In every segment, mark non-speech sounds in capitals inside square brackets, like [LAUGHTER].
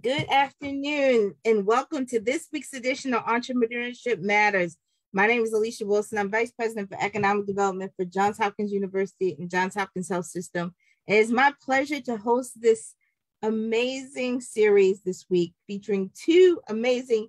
Good afternoon, and welcome to this week's edition of Entrepreneurship Matters. My name is Alicia Wilson. I'm Vice President for Economic Development for Johns Hopkins University and Johns Hopkins Health System. It is my pleasure to host this amazing series this week featuring two amazing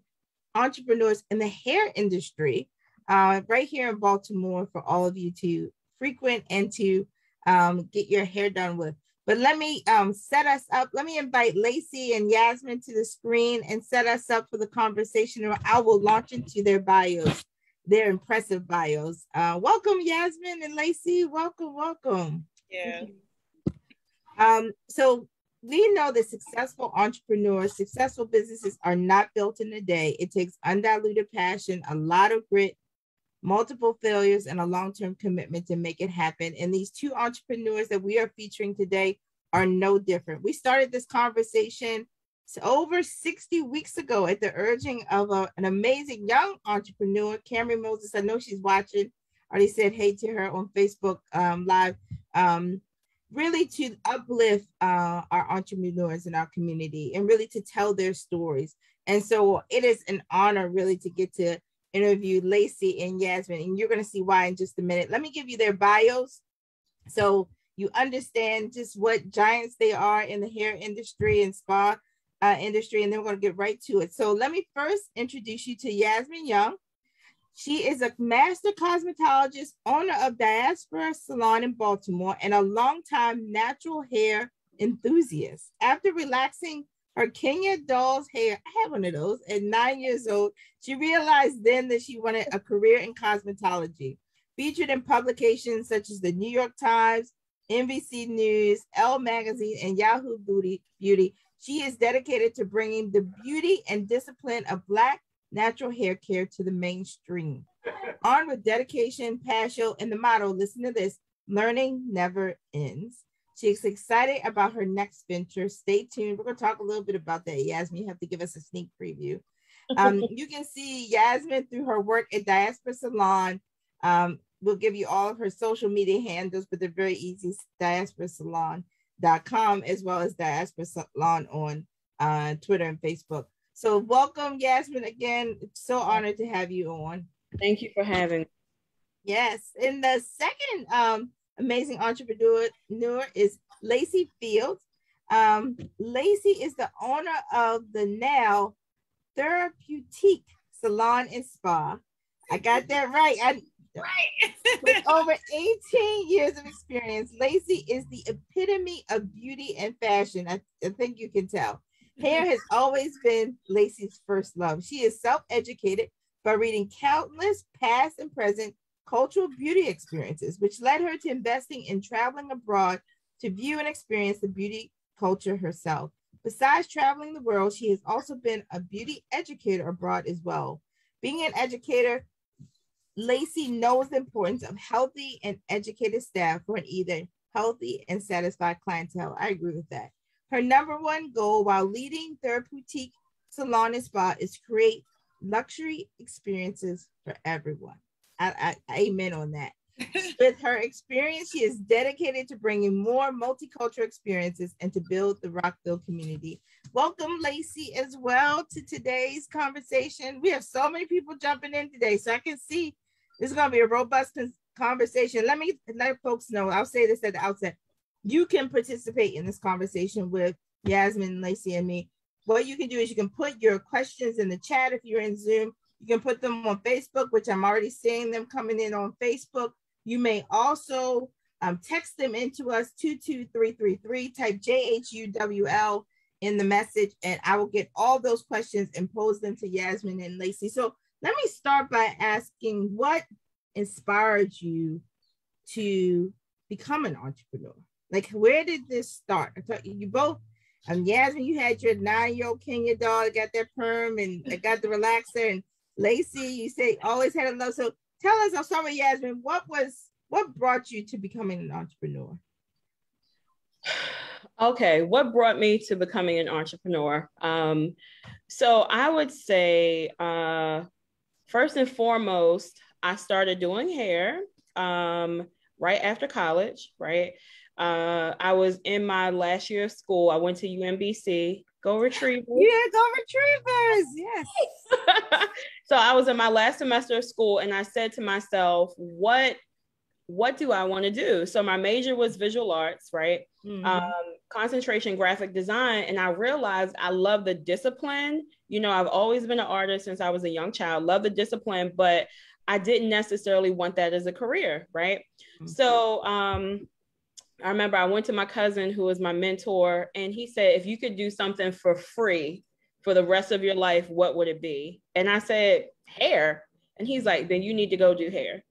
entrepreneurs in the hair industry uh, right here in Baltimore for all of you to frequent and to um, get your hair done with. But let me um, set us up. Let me invite Lacy and Yasmine to the screen and set us up for the conversation. Or I will launch into their bios, their impressive bios. Uh, welcome, Yasmine and Lacy. Welcome, welcome. Yeah. Um, so we know that successful entrepreneurs, successful businesses are not built in a day. It takes undiluted passion, a lot of grit, multiple failures, and a long term commitment to make it happen. And these two entrepreneurs that we are featuring today are no different. We started this conversation over 60 weeks ago at the urging of a, an amazing young entrepreneur, Cameron Moses. I know she's watching. Already said hey to her on Facebook um, Live. Um, really to uplift uh, our entrepreneurs in our community and really to tell their stories. And so it is an honor really to get to interview Lacy and Yasmine, and you're going to see why in just a minute. Let me give you their bios so you understand just what giants they are in the hair industry and spa uh, industry, and then we're going to get right to it. So let me first introduce you to Yasmine Young. She is a master cosmetologist, owner of Diaspora Salon in Baltimore, and a longtime natural hair enthusiast. After relaxing her Kenya doll's hair. I had one of those at nine years old. She realized then that she wanted a career in cosmetology. Featured in publications such as the New York Times, NBC News, Elle Magazine, and Yahoo Beauty, Beauty, she is dedicated to bringing the beauty and discipline of Black natural hair care to the mainstream. Armed with dedication, passion, and the motto, listen to this, learning never ends. She's excited about her next venture. Stay tuned. We're going to talk a little bit about that. Yasmine, you have to give us a sneak preview. Um, [LAUGHS] you can see Yasmine through her work at Diaspora Salon. Um, we'll give you all of her social media handles, but they're very easy. Diasporasalon.com as well as Diaspora Salon on uh, Twitter and Facebook. So welcome, Yasmine, again. So honored to have you on. Thank you for having. me. Yes. In the second um, amazing entrepreneur is Lacy Fields. Um, Lacy is the owner of the now Therapeutique Salon and Spa. I got [LAUGHS] that right. I, right. with over 18 years of experience, Lacy is the epitome of beauty and fashion. I, I think you can tell. Hair [LAUGHS] has always been Lacy's first love. She is self educated by reading countless past and present cultural beauty experiences, which led her to investing in traveling abroad to view and experience the beauty culture herself. Besides traveling the world, she has also been a beauty educator abroad as well. Being an educator, Lacy knows the importance of healthy and educated staff for an either healthy and satisfied clientele. I agree with that. Her number one goal while leading Therapeutique salon and spa is create luxury experiences for everyone. I, I, amen on that. With her experience, she is dedicated to bringing more multicultural experiences and to build the Rockville community. Welcome, Lacy, as well to today's conversation. We have so many people jumping in today, so I can see this is going to be a robust conversation. Let me let folks know. I'll say this at the outset. You can participate in this conversation with Yasmine, Lacy, and me. What you can do is you can put your questions in the chat if you're in Zoom you can put them on Facebook, which I'm already seeing them coming in on Facebook. You may also um, text them into us 22333, type JHUWL in the message, and I will get all those questions and pose them to Yasmine and Lacy. So let me start by asking what inspired you to become an entrepreneur? Like, where did this start? I thought you both, um, Yasmine, you had your nine year old Kenya doll, got that perm and got the relaxer, and Lacy, you say always had a love. So tell us, sorry, Yasmine, what was what brought you to becoming an entrepreneur? [SIGHS] Okay, what brought me to becoming an entrepreneur? Um, so I would say, uh, first and foremost, I started doing hair um, right after college. Right, uh, I was in my last year of school. I went to UMBC Go Retrievers. Yeah, go Retrievers. Yes. [LAUGHS] so I was in my last semester of school and I said to myself, what what do I want to do? So my major was visual arts, right? Mm-hmm. Um, concentration graphic design. And I realized I love the discipline. You know, I've always been an artist since I was a young child, love the discipline, but I didn't necessarily want that as a career, right? Mm-hmm. So um, I remember I went to my cousin who was my mentor, and he said, if you could do something for free for the rest of your life, what would it be? And I said, hair. And he's like, then you need to go do hair.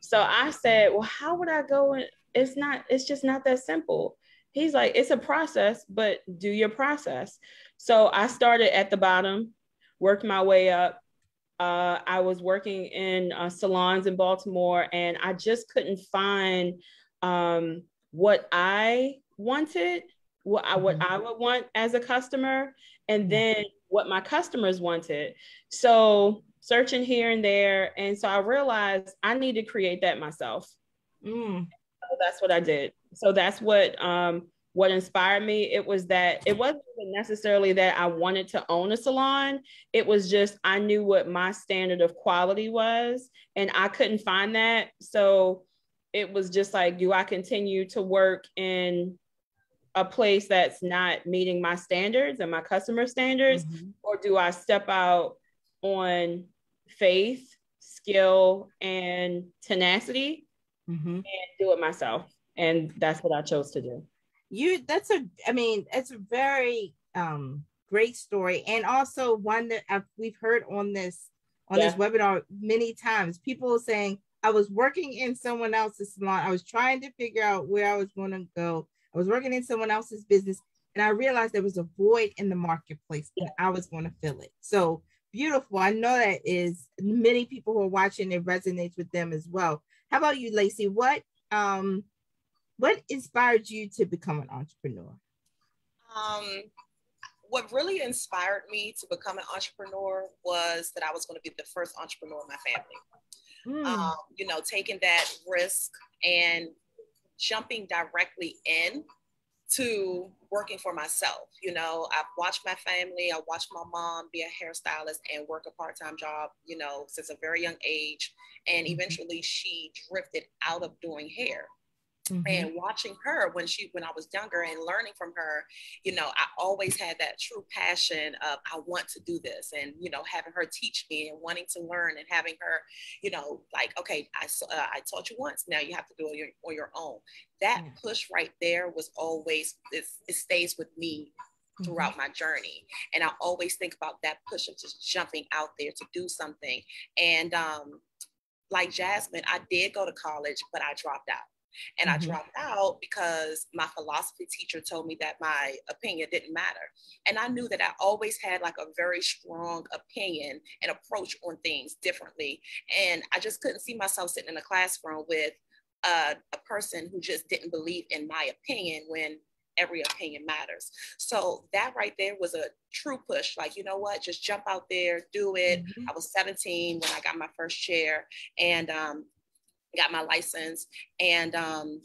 So I said, well, how would I go? And it's not, it's just not that simple. He's like, it's a process, but do your process. So I started at the bottom, worked my way up. Uh, I was working in uh, salons in Baltimore, and I just couldn't find um, what I wanted, what I what mm-hmm. I would want as a customer, and mm-hmm. then what my customers wanted. So searching here and there, and so I realized I need to create that myself. Mm. So that's what I did. So that's what um, what inspired me. It was that it wasn't necessarily that I wanted to own a salon. It was just I knew what my standard of quality was, and I couldn't find that. So it was just like, do I continue to work in a place that's not meeting my standards and my customer standards, mm-hmm. or do I step out on faith, skill, and tenacity mm-hmm. and do it myself? And that's what I chose to do. You, that's a, I mean, it's a very um, great story, and also one that I've, we've heard on this on yeah. this webinar many times. People saying, I was working in someone else's salon. I was trying to figure out where I was going to go. I was working in someone else's business, and I realized there was a void in the marketplace, and I was going to fill it. So beautiful. I know that is many people who are watching. It resonates with them as well. How about you, Lacy? What um, what inspired you to become an entrepreneur? Um, what really inspired me to become an entrepreneur was that I was going to be the first entrepreneur in my family mm. um, you know, taking that risk and jumping directly in to working for myself. You know, I've watched my family, I watched my mom be a hairstylist and work a part time job, you know, since a very young age. And mm-hmm. eventually she drifted out of doing hair. Mm-hmm. And watching her when she when I was younger and learning from her, you know, I always had that true passion of I want to do this, and you know, having her teach me and wanting to learn, and having her, you know, like okay, I uh, I taught you once, now you have to do it on your, on your own. That yeah. push right there was always it, it stays with me throughout mm-hmm. my journey. And I always think about that push of just jumping out there to do something. And um, like Jasmine, I did go to college, but I dropped out. And mm-hmm. I dropped out because my philosophy teacher told me that my opinion didn't matter. And I knew that I always had like a very strong opinion and approach on things differently. And I just couldn't see myself sitting in a classroom with a, a person who just didn't believe in my opinion when every opinion matters. So that right there was a true push. Like, you know what? Just jump out there, do it. Mm-hmm. I was 17 when I got my first chair. And um, got my license and um,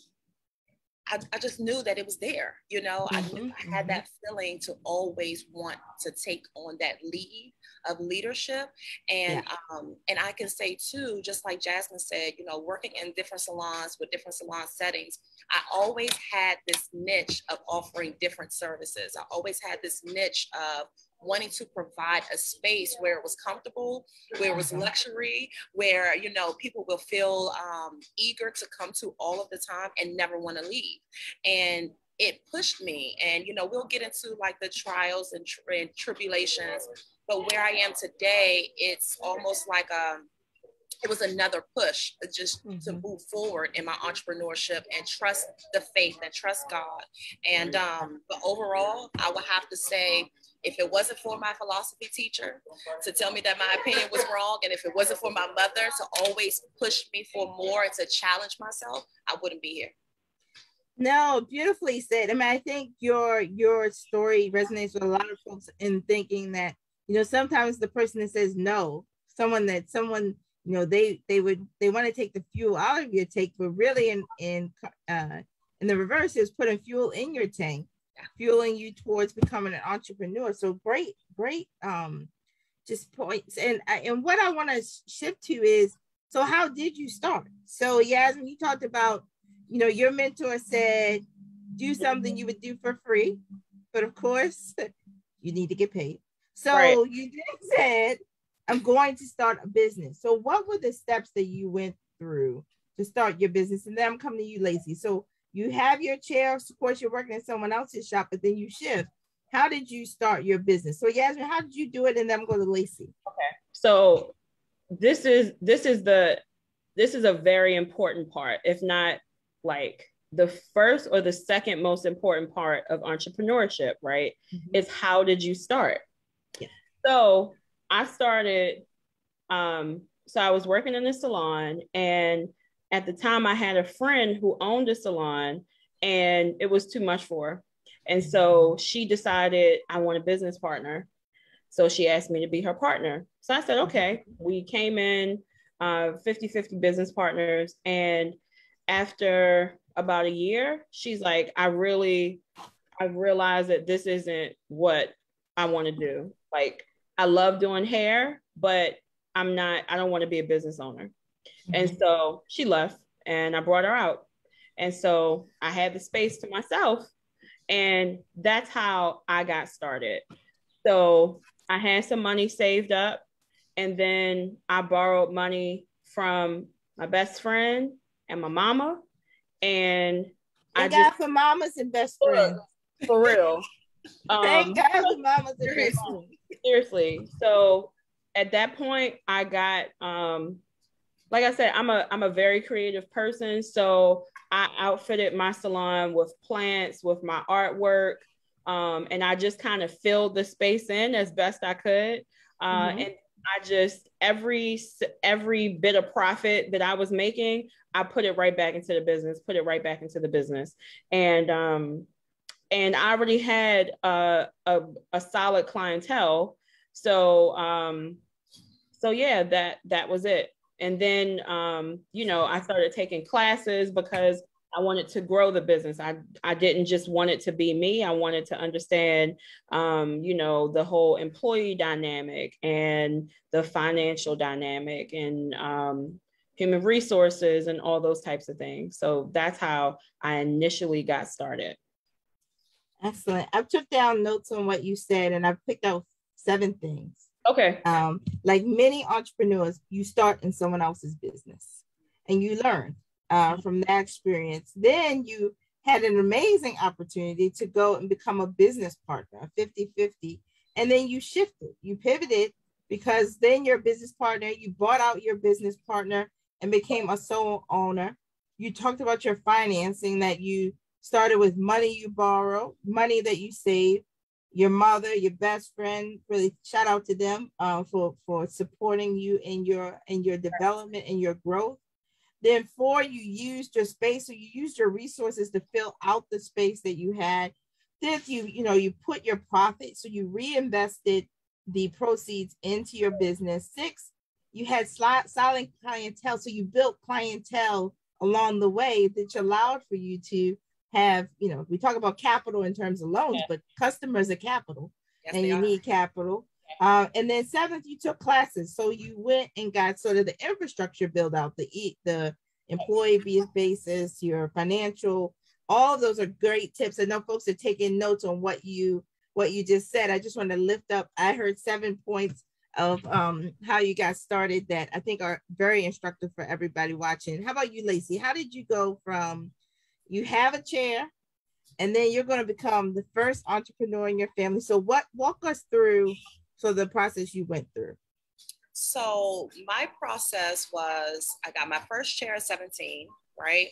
I, I, just knew that it was there you know mm-hmm, I, knew I had mm-hmm. that feeling to always want to take on that lead of leadership and yeah. um, and i can say too just like jasmine said you know working in different salons with different salon settings i always had this niche of offering different services i always had this niche of wanting to provide a space where it was comfortable, where it was mm-hmm. luxury, where you know people will feel um, eager to come to all of the time and never want to leave. And it pushed me. And you know, we'll get into like the trials and, tri- and tribulations, but where I am today, it's almost like a um, it was another push just mm-hmm. to move forward in my entrepreneurship and trust the faith and trust God. And um, but overall, I would have to say if it wasn't for my philosophy teacher to tell me that my opinion was wrong, and if it wasn't for my mother to always push me for more and to challenge myself, I wouldn't be here. No, beautifully said. I mean, I think your your story resonates with a lot of folks in thinking that you know sometimes the person that says no, someone that someone you know they they would they want to take the fuel out of your tank, but really in in uh, in the reverse is putting fuel in your tank fueling you towards becoming an entrepreneur. So great, great um just points. And and what I want to shift to is so how did you start? So Yasmine, you talked about, you know, your mentor said do something you would do for free, but of course [LAUGHS] you need to get paid. So right. you then said, I'm going to start a business. So what were the steps that you went through to start your business? And then I'm coming to you, Lacy. So you have your chair, of course, you're working in someone else's shop, but then you shift. How did you start your business? So Yasmine, how did you do it? And then I'm going to Lacy. Okay. So this is this is the this is a very important part, if not like the first or the second most important part of entrepreneurship, right? Mm-hmm. Is how did you start? Yeah. So I started, um, so I was working in the salon, and at the time I had a friend who owned a salon, and it was too much for her. And so mm-hmm. she decided I want a business partner. So she asked me to be her partner. So I said, okay. We came in uh, 50 50 business partners. And after about a year, she's like, I really, I realized that this isn't what I want to do. Like, I love doing hair, but I'm not, I don't want to be a business owner. Mm-hmm. And so she left and I brought her out. And so I had the space to myself. And that's how I got started. So I had some money saved up. And then I borrowed money from my best friend and my mama and Thank I got just, for mamas and best friends. For real. [LAUGHS] Um, Thank God for mamas and best friends. Seriously. So at that point, I got um, like I said, I'm a I'm a very creative person. So I outfitted my salon with plants, with my artwork. Um, and I just kind of filled the space in as best I could. Uh, mm-hmm. And I just every every bit of profit that I was making, I put it right back into the business, put it right back into the business. And um and I already had a a, a solid clientele. So um so yeah, that that was it. And then um, you know, I started taking classes because I wanted to grow the business. I, I didn't just want it to be me. I wanted to understand, um, you know, the whole employee dynamic and the financial dynamic and um, human resources and all those types of things. So that's how I initially got started. Excellent. I've took down notes on what you said and I've picked out seven things. Okay. Um, like many entrepreneurs, you start in someone else's business and you learn uh, from that experience. Then you had an amazing opportunity to go and become a business partner, 50 50. And then you shifted, you pivoted because then your business partner, you bought out your business partner and became a sole owner. You talked about your financing that you started with money you borrow, money that you save, your mother, your best friend. Really shout out to them uh, for for supporting you in your in your development and your growth. Then four, you used your space, so you used your resources to fill out the space that you had. Fifth, you you know you put your profit, so you reinvested the proceeds into your business. Six, you had silent clientele, so you built clientele along the way that allowed for you to have, you know, we talk about capital in terms of loans, yeah. but customers are capital yes, and you are. need capital. Uh, and then seventh, you took classes. So you went and got sort of the infrastructure build out, the the employee basis, your financial, all of those are great tips. I know folks are taking notes on what you what you just said. I just want to lift up. I heard seven points of um, how you got started that I think are very instructive for everybody watching. How about you, Lacy? How did you go from you have a chair and then you're going to become the first entrepreneur in your family? So what walk us through so the process you went through. So my process was I got my first chair at 17, right?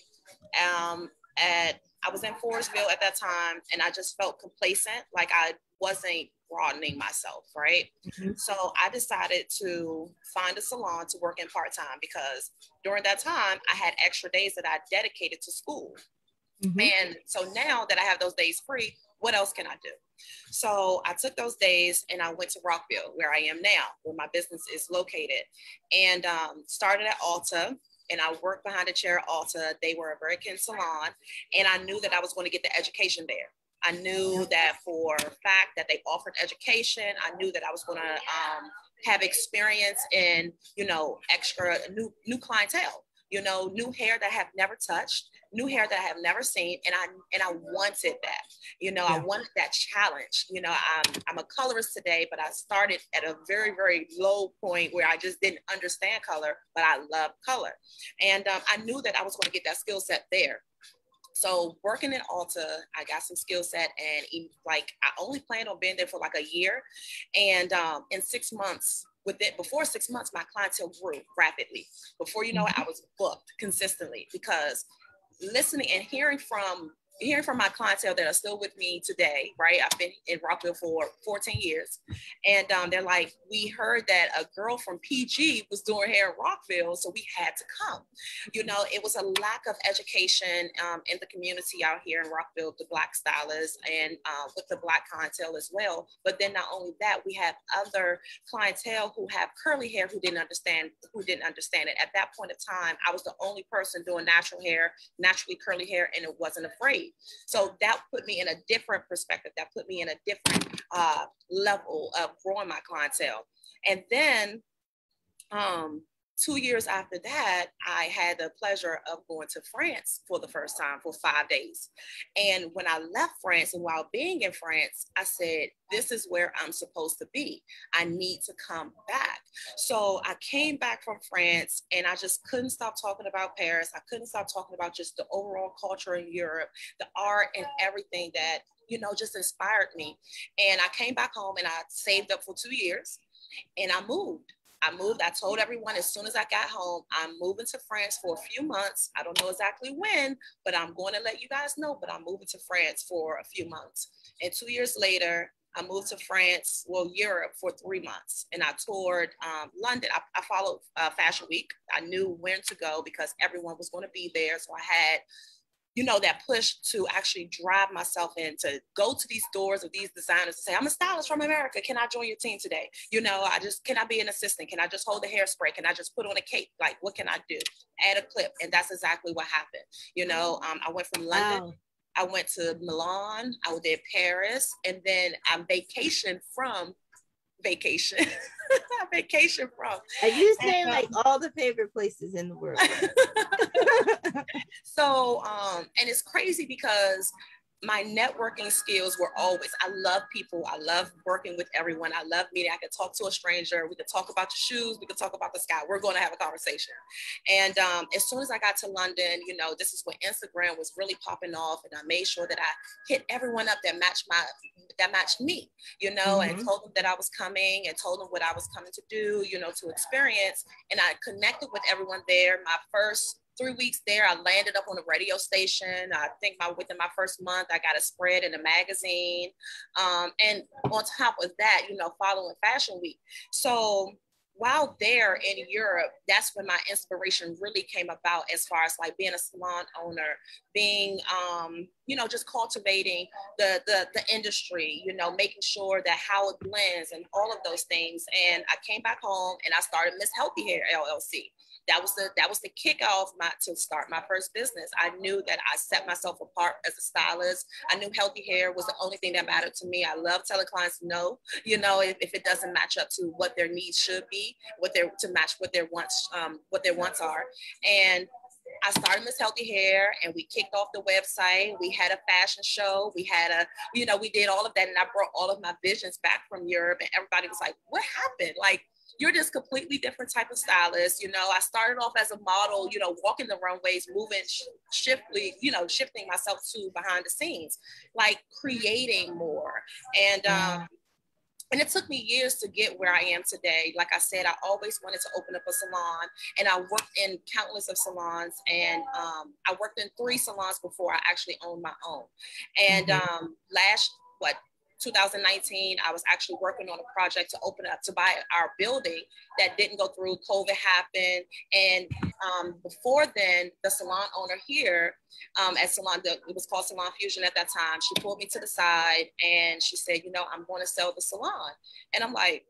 Um, at I was in Forestville at that time, and I just felt complacent, like I wasn't broadening myself, right? Mm-hmm. So I decided to find a salon to work in part time because during that time I had extra days that I dedicated to school. Mm-hmm. And so now that I have those days free, what else can I do? So I took those days and I went to Rockville, where I am now, where my business is located, and um, started at Ulta. And I worked behind the chair at Ulta. They were a very salon, and I knew that I was going to get the education there. I knew that for a fact that they offered education. I knew that I was going to um, have experience in, you know, extra new new clientele you know, new hair that I have never touched, new hair that I have never seen, and I and I wanted that. You know, yeah. I wanted that challenge. You know, I'm I'm a colorist today, but I started at a very very low point where I just didn't understand color, but I love color, and um, I knew that I was going to get that skill set there. So working in Ulta, I got some skill set and like I only planned on being there for like a year. And um, in six months, with it before six months, my clientele grew rapidly. Before you know it, I mm-hmm. was booked consistently because listening and hearing from hearing from my clientele that are still with me today, right? I've been in Rockville for 14 years. And um, they're like, we heard that a girl from PG was doing hair in Rockville, so we had to come. You know, it was a lack of education um, in the community out here in Rockville, the Black stylists and uh, with the Black clientele as well. But then not only that, we have other clientele who have curly hair who didn't understand, who didn't understand it. At that point of time, I was the only person doing natural hair, naturally curly hair, and it wasn't afraid so that put me in a different perspective. That put me in a different uh, level of growing my clientele. And then um, two years after that, I had the pleasure of going to France for the first time for five days. And when I left France and while being in France, I said, This is where I'm supposed to be. I need to come back. So I came back from France and I just couldn't stop talking about Paris. I couldn't stop talking about just the overall culture in Europe, the art and everything that, you know, just inspired me. And I came back home and I saved up for two years and I moved. I moved. I told everyone as soon as I got home, I'm moving to France for a few months. I don't know exactly when, but I'm going to let you guys know. But I'm moving to France for a few months. And two years later, I moved to France, well, Europe for three months, and I toured um, London. I, I followed uh, Fashion Week. I knew when to go because everyone was going to be there. So I had you know, that push to actually drive myself in to go to these doors of these designers and say, I'm a stylist from America. Can I join your team today? You know, I just, can I be an assistant? Can I just hold the hairspray? Can I just put on a cape? Like, what can I do? Add a clip. And that's exactly what happened. You know, um, I went from London. Wow. I went to Milan, I did Paris, and then I vacationed from vacation. [LAUGHS] vacation from. Are you saying like all the favorite places in the world? [LAUGHS] so um, and it's crazy because my networking skills were always i love people. I love working with everyone. I love meeting. I could talk to a stranger. We could talk about your shoes. We could talk about the sky. We're going to have a conversation. And um, as soon as i got to london you know this is when instagram was really popping off and i made sure that i hit everyone up that matched my that matched me you know mm-hmm. and told them that i was coming and told them what i was coming to do you know to experience. And i connected with everyone there. My first three weeks there, I landed up on a radio station. I think my within my first month, I got a spread in a magazine. Um, and on top of that, you know, following Fashion Week. So while there in Europe, that's when my inspiration really came about as far as like being a salon owner, being um, you know, just cultivating the, the the industry, you know, making sure that how it blends and all of those things. And I came back home and I started Miss Healthy Hair LLC that was the that was the kickoff my, to start my first business. I knew that I set myself apart as a stylist. I knew healthy hair was the only thing that mattered to me. I love telling clients no, you know, if, if it doesn't match up to what their needs should be, what their to match what their wants um, what their wants are. And I started Miss Healthy Hair and we kicked off the website. We had a fashion show. We had a, you know, we did all of that. And I brought all of my visions back from Europe and everybody was like, what happened? Like, you're just completely different type of stylist. You know, I started off as a model, you know, walking the runways, moving sh- shiftly, you know, shifting myself to behind the scenes, like creating more. And um, and it took me years to get where I am today. Like I said, I always wanted to open up a salon, and I worked in countless of salons. And um, I worked in three salons before I actually owned my own. And mm-hmm. um, last what 2019, I was actually working on a project to open up to buy our building that didn't go through. COVID happened, and um, before then, the salon owner here um, at Salon, it was called Salon Fusion at that time. She pulled me to the side and she said, "You know, I'm going to sell the salon," and I'm like.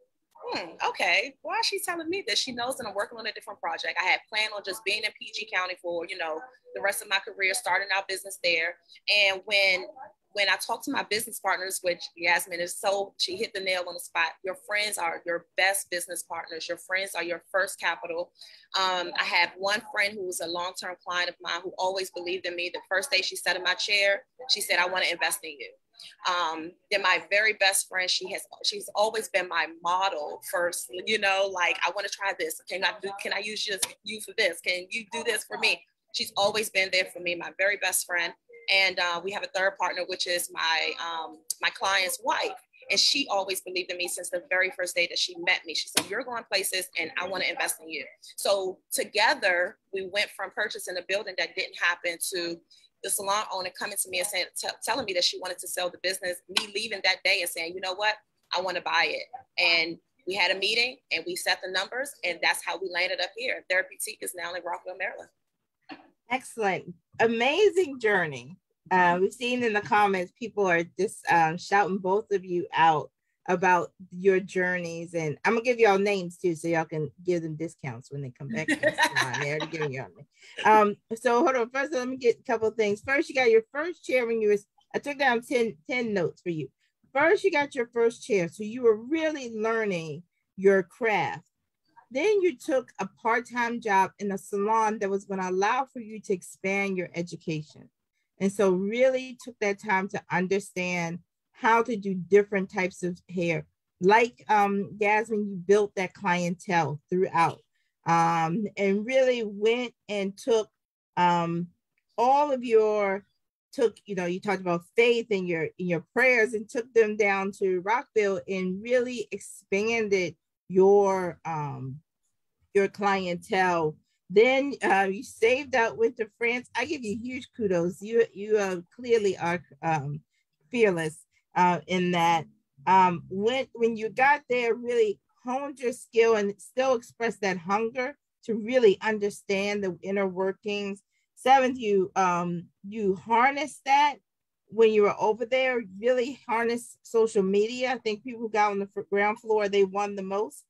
Hmm, okay, why is she telling me this? She knows that I'm working on a different project. I had planned on just being in PG County for, you know, the rest of my career, starting our business there. And when when I talk to my business partners, which Yasmine is so, she hit the nail on the spot. Your friends are your best business partners. Your friends are your first capital. Um, I have one friend who was a long term client of mine who always believed in me. The first day she sat in my chair, she said, I want to invest in you. Um, then my very best friend, she has she's always been my model first, you know, like I want to try this. Can I do can I use just you for this? Can you do this for me? She's always been there for me, my very best friend. And uh, we have a third partner, which is my um, my client's wife. And she always believed in me since the very first day that she met me. She said, You're going places and I want to invest in you. So together, we went from purchasing a building that didn't happen to the salon owner coming to me and saying, t- telling me that she wanted to sell the business, me leaving that day and saying, You know what? I want to buy it. And we had a meeting and we set the numbers, and that's how we landed up here. Therapeutique is now in Rockville, Maryland. Excellent. Amazing journey. Uh, we've seen in the comments people are just um, shouting both of you out about your journeys, and I'm gonna give y'all names too, so y'all can give them discounts when they come back. [LAUGHS] they already giving you Um, so hold on. First, let me get a couple things. First, you got your first chair when you was. I took down 10, 10 notes for you. First, you got your first chair, so you were really learning your craft. Then you took a part-time job in a salon that was going to allow for you to expand your education. And so really took that time to understand how to do different types of hair. Like um, Yasmine, you built that clientele throughout um, and really went and took um, all of your took you know you talked about faith and your in your prayers and took them down to Rockville and really expanded your um your clientele then uh, you saved out went to France. I give you huge kudos. You you uh, clearly are um, fearless uh, in that. Um, when when you got there, really honed your skill and still express that hunger to really understand the inner workings. Seventh, you um, you harness that when you were over there. Really harness social media. I think people got on the ground floor they won the most.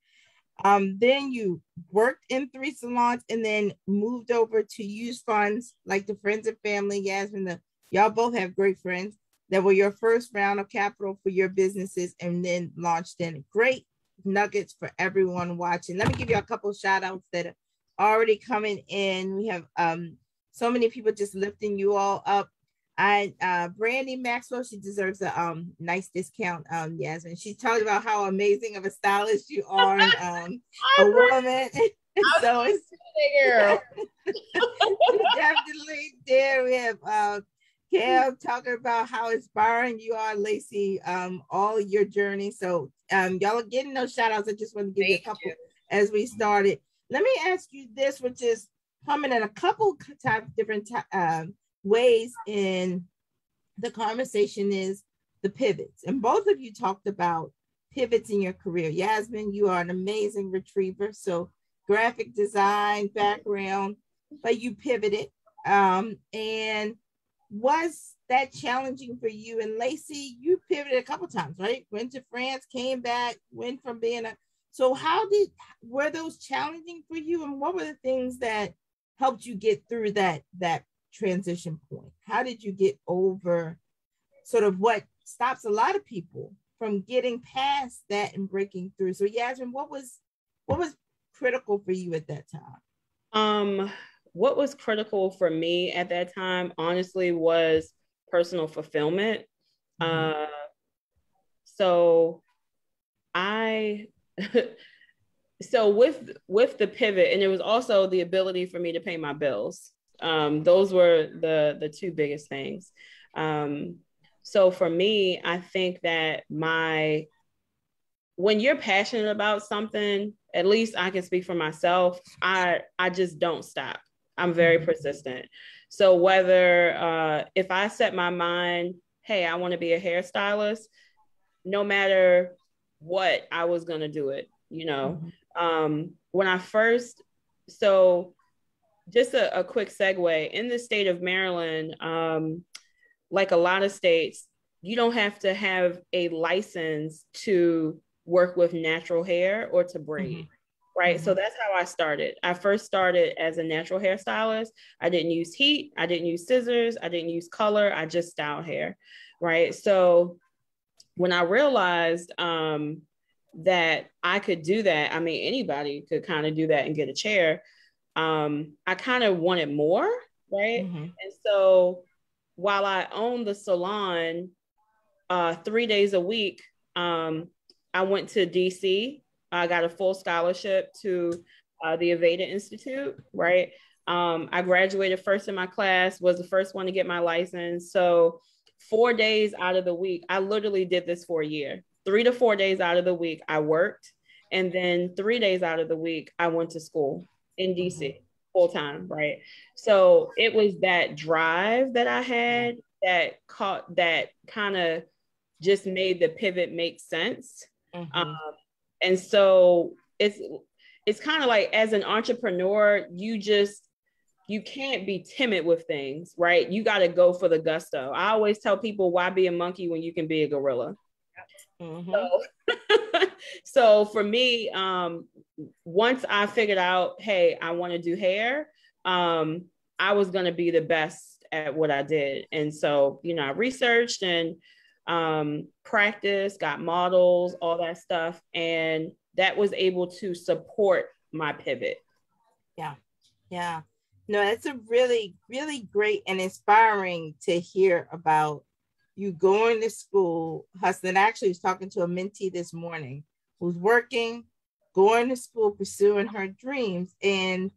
Um, then you worked in three salons and then moved over to use funds like the friends and family. Yasmine, the, y'all both have great friends that were your first round of capital for your businesses and then launched in. Great nuggets for everyone watching. Let me give you a couple shout outs that are already coming in. We have um, so many people just lifting you all up. I uh Brandy Maxwell, she deserves a um nice discount. Um, Yasmine. She talked about how amazing of a stylist you are, um, [LAUGHS] a woman. [LAUGHS] so it's girl. [LAUGHS] definitely there. We have uh Cam talking about how inspiring you are, Lacy, um, all your journey. So um y'all are getting those shout outs. I just want to give Thank you a couple you. as we started. Let me ask you this, which is coming in a couple type different um ways in the conversation is the pivots. And both of you talked about pivots in your career. Yasmine, you are an amazing retriever. So graphic design background, but you pivoted. Um, and was that challenging for you? And Lacy, you pivoted a couple times, right? Went to France, came back, went from being a so how did were those challenging for you? And what were the things that helped you get through that that transition point? How did you get over sort of what stops a lot of people from getting past that and breaking through? So Yasmine, what was what was critical for you at that time? Um, what was critical for me at that time, honestly, was personal fulfillment. Mm-hmm. Uh, so I [LAUGHS] so with with the pivot and it was also the ability for me to pay my bills um, those were the the two biggest things. Um, so for me, I think that my when you're passionate about something, at least I can speak for myself. I I just don't stop. I'm very mm-hmm. persistent. So whether uh, if I set my mind, hey, I want to be a hairstylist, no matter what, I was gonna do it. You know, mm-hmm. um, when I first so just a, a, quick segue in the state of Maryland, um, like a lot of states, you don't have to have a license to work with natural hair or to braid. Mm-hmm. Right. Mm-hmm. So that's how I started. I first started as a natural hairstylist. I didn't use heat. I didn't use scissors. I didn't use color. I just styled hair. right? So when I realized um, that I could do that, I mean, anybody could kind of do that and get a chair. Um, I kind of wanted more, right? Mm-hmm. And so while I owned the salon uh, three days a week, um, I went to DC. I got a full scholarship to uh, the Aveda Institute, right? Um, I graduated first in my class, was the first one to get my license. So, four days out of the week, I literally did this for a year. Three to four days out of the week, I worked. And then three days out of the week, I went to school in DC full time, right? So, it was that drive that I had that caught that kind of just made the pivot make sense. Mm-hmm. Um, and so it's it's kind of like as an entrepreneur, you just you can't be timid with things, right? You got to go for the gusto. I always tell people, why be a monkey when you can be a gorilla? Mm-hmm. So, [LAUGHS] so, for me, um, once I figured out, hey, I want to do hair, um, I was going to be the best at what I did. And so, you know, I researched and um, practiced, got models, all that stuff. And that was able to support my pivot. Yeah. Yeah. No, that's a really, really great and inspiring to hear about you going to school. Huston actually was talking to a mentee this morning who's working, going to school, pursuing her dreams. And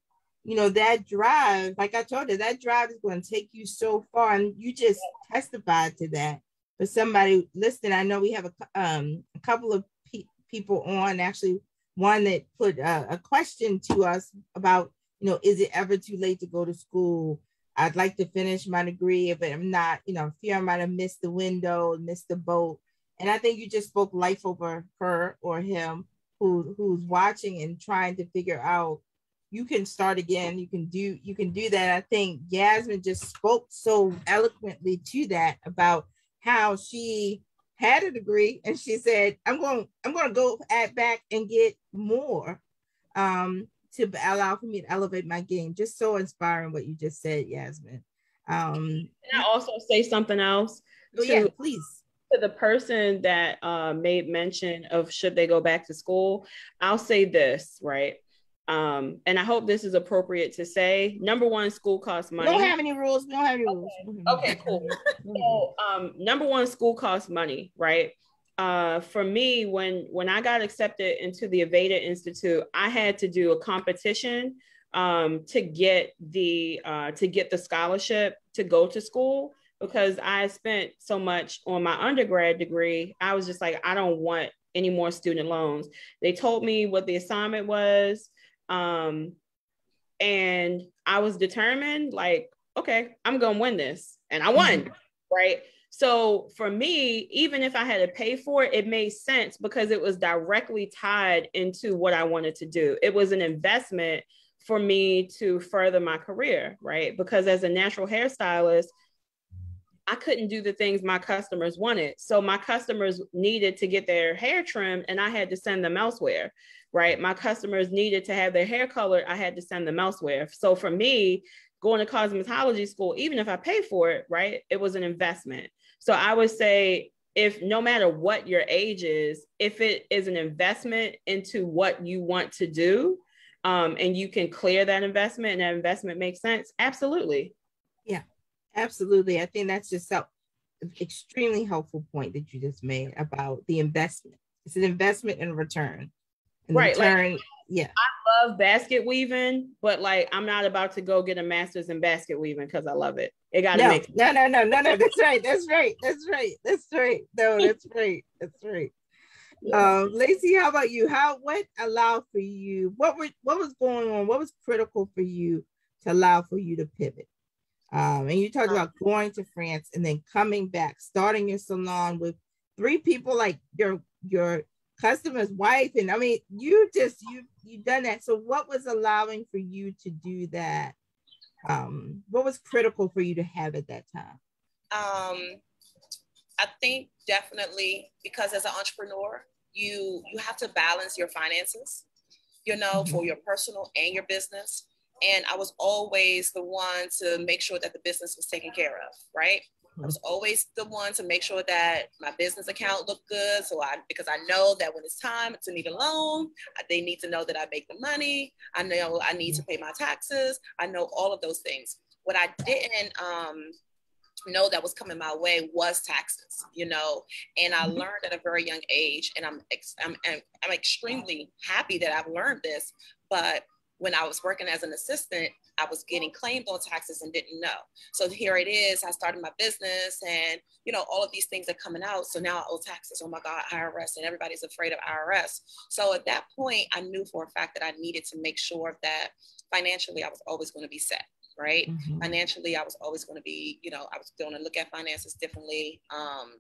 you know, that drive, like I told her, that drive is going to take you so far. And you just testified to that. For somebody listening, I know we have a um a couple of pe- people on actually one that put a, a question to us about you know, is it ever too late to go to school? I'd like to finish my degree, but I'm not, you know, fear I might have missed the window, missed the boat. And I think you just spoke life over her or him who who's watching and trying to figure out you can start again. You can do you can do that. I think Yasmine just spoke so eloquently to that about how she had a degree and she said, I'm going, I'm going to go at back and get more. Um, to allow for me to elevate my game. Just so inspiring what you just said, Yasmine. Um, Can I also say something else? Oh, to, yeah, please. To the person that uh, made mention of should they go back to school, I'll say this, right? Um, and I hope this is appropriate to say. Number one, school costs money. We don't have any rules. We don't have any rules. Okay, okay cool. [LAUGHS] so, um, number one, school costs money, right? Uh, for me, when when I got accepted into the Aveda Institute, I had to do a competition um, to get the uh, to get the scholarship to go to school because I spent so much on my undergrad degree. I was just like, I don't want any more student loans. They told me what the assignment was, um, and I was determined, like, okay, I'm gonna win this, and I won, mm-hmm. right? So for me, even if I had to pay for it, it made sense because it was directly tied into what I wanted to do. It was an investment for me to further my career, right? Because as a natural hairstylist, I couldn't do the things my customers wanted. So my customers needed to get their hair trimmed and I had to send them elsewhere, right? My customers needed to have their hair colored, I had to send them elsewhere. So for me, going to cosmetology school, even if I pay for it, right, it was an investment. So I would say if no matter what your age is, if it is an investment into what you want to do, um, and you can clear that investment and that investment makes sense, absolutely. Yeah, absolutely. I think that's just so extremely helpful point that you just made about the investment. It's an investment in return. In right. Return, like, yeah. I love basket weaving, but like I'm not about to go get a master's in basket weaving because I love it. It got to no, make no, no, no, no, no. That's right. That's right. That's right. That's right. No, that's right. That's right. Um, Lacy, how about you? How what allowed for you? What were what was going on? What was critical for you to allow for you to pivot? Um, and you talked about going to France and then coming back, starting your salon with three people like your your customer's wife, and I mean, you just you you done that. So, what was allowing for you to do that? Um, what was critical for you to have at that time? Um, I think definitely because as an entrepreneur, you you have to balance your finances, you know, mm-hmm. for your personal and your business. And I was always the one to make sure that the business was taken care of, right? I was always the one to make sure that my business account looked good. So I, because I know that when it's time to need a loan, they need to know that I make the money. I know I need to pay my taxes. I know all of those things. What I didn't um, know that was coming my way was taxes, you know, and I mm-hmm. learned at a very young age, and I'm, I'm, I'm extremely happy that I've learned this, but when I was working as an assistant, I was getting claimed on taxes and didn't know. So here it is. I started my business and, you know, all of these things are coming out. So now I owe taxes. Oh my God, IRS. And everybody's afraid of IRS. So at that point, I knew for a fact that I needed to make sure that financially I was always going to be set. Right. Mm-hmm. Financially, I was always going to be, you know, I was going to look at finances differently. Um,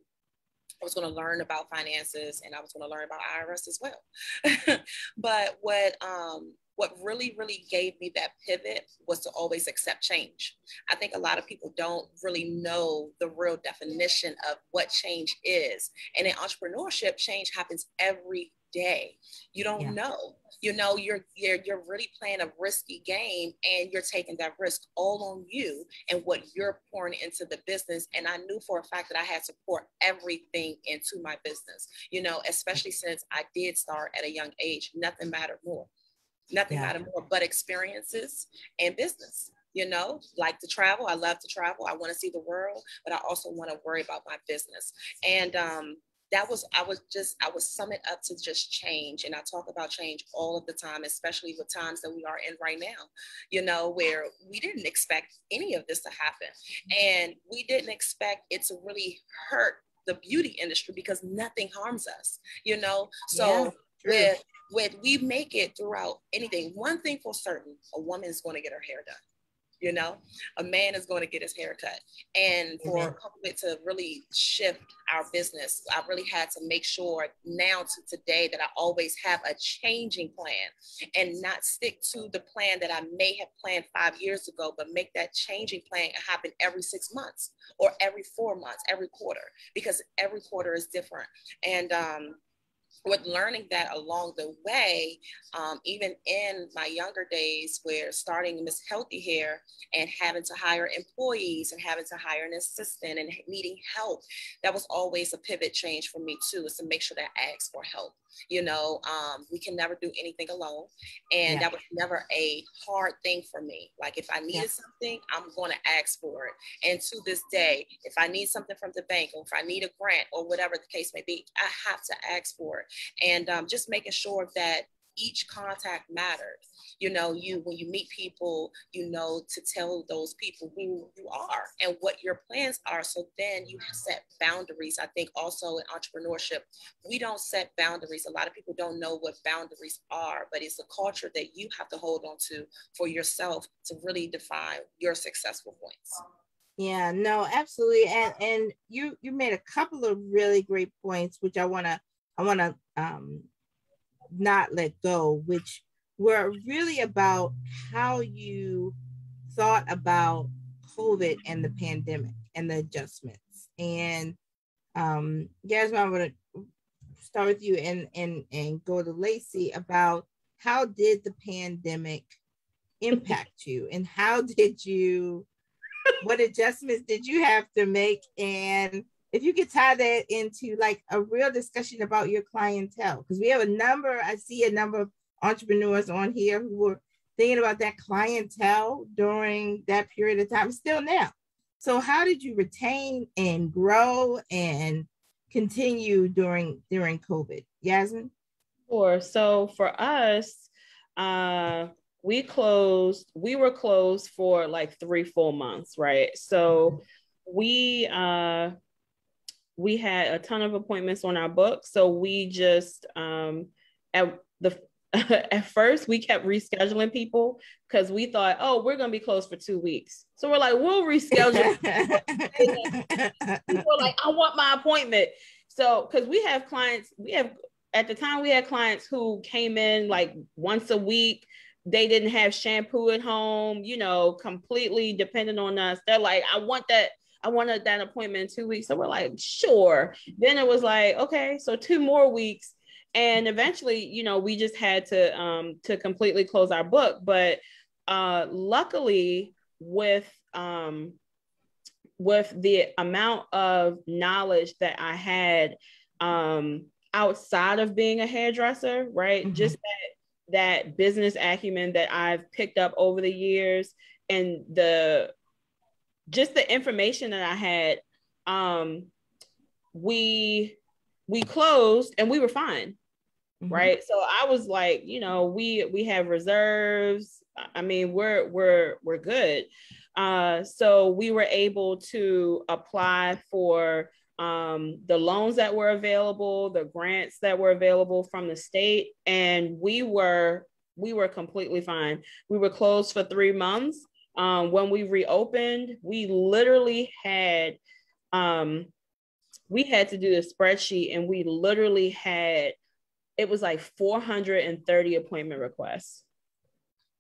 I was going to learn about finances and I was going to learn about IRS as well. [LAUGHS] but what um, what really, really gave me that pivot was to always accept change. I think a lot of people don't really know the real definition of what change is. And in entrepreneurship, change happens every day. You don't yeah. know. You know, you're you're you're really playing a risky game and you're taking that risk all on you and what you're pouring into the business. And I knew for a fact that I had to pour everything into my business, you know, especially since I did start at a young age. Nothing mattered more. Nothing yeah. mattered more but experiences and business. You know, like to travel. I love to travel. I want to see the world, but I also want to worry about my business. And um, that was I was just I was summing up to just change and I talk about change all of the time especially with times that we are in right now you know where we didn't expect any of this to happen and we didn't expect it to really hurt the beauty industry because nothing harms us you know so yeah, with with we make it throughout anything. One thing for certain, a woman is going to get her hair done. You know, a man is going to get his hair cut. And for mm-hmm. COVID to really shift our business, I really had to make sure now to today that I always have a changing plan and not stick to the plan that I may have planned five years ago, but make that changing plan happen every six months or every four months, every quarter, because every quarter is different. And um, with learning that along the way, um, even in my younger days, where starting Miss Healthy Hair and having to hire employees and having to hire an assistant and needing help, that was always a pivot change for me too, is to make sure that I ask for help. You know, um, we can never do anything alone. And yeah. that was never a hard thing for me. Like if I needed yeah. something, I'm going to ask for it. And to this day, if I need something from the bank or if I need a grant or whatever the case may be, I have to ask for it. And um, just making sure that each contact matters. You know, you when you meet people, you know to tell those people who you are and what your plans are. So then you set boundaries. I think also in entrepreneurship, we don't set boundaries. A lot of people don't know what boundaries are, but it's a culture that you have to hold on to for yourself to really define your successful points. Yeah, no, absolutely. And and you you made a couple of really great points, which I wanna I wanna um not let go, which were really about how you thought about COVID and the pandemic and the adjustments. And um, Yasmine, I'm going to start with you and, and, and go to Lacy about how did the pandemic impact you and how did you, what adjustments did you have to make? And if you could tie that into like a real discussion about your clientele, because we have a number, I see a number of entrepreneurs on here who were thinking about that clientele during that period of time, still now. So how did you retain and grow and continue during during COVID? Yasmine? Sure. So for us, uh, we closed, we were closed for like three full months, right? So we uh we had a ton of appointments on our book. So we just um, at the [LAUGHS] at first we kept rescheduling people because we thought, oh, we're gonna be closed for two weeks. So we're like, we'll reschedule. [LAUGHS] people were like, I want my appointment. So because we have clients, we have at the time we had clients who came in like once a week. They didn't have shampoo at home, you know, completely dependent on us. They're like, I want that I wanted that appointment in two weeks. So we're like, sure. Then it was like, okay, so two more weeks. And eventually, you know, we just had to um to completely close our book. But uh luckily with um with the amount of knowledge that I had um, outside of being a hairdresser, right? Mm-hmm. Just that that business acumen that I've picked up over the years and the just the information that I had um we we closed and we were fine. Mm-hmm. Right? So I was like, you know, we we have reserves. I mean, we're we're we're good. Uh, so we were able to apply for um, the loans that were available, the grants that were available from the state, and we were we were completely fine. We were closed for three months. Um, when we reopened, we literally had um, we had to do the spreadsheet, and we literally had it was like 430 appointment requests.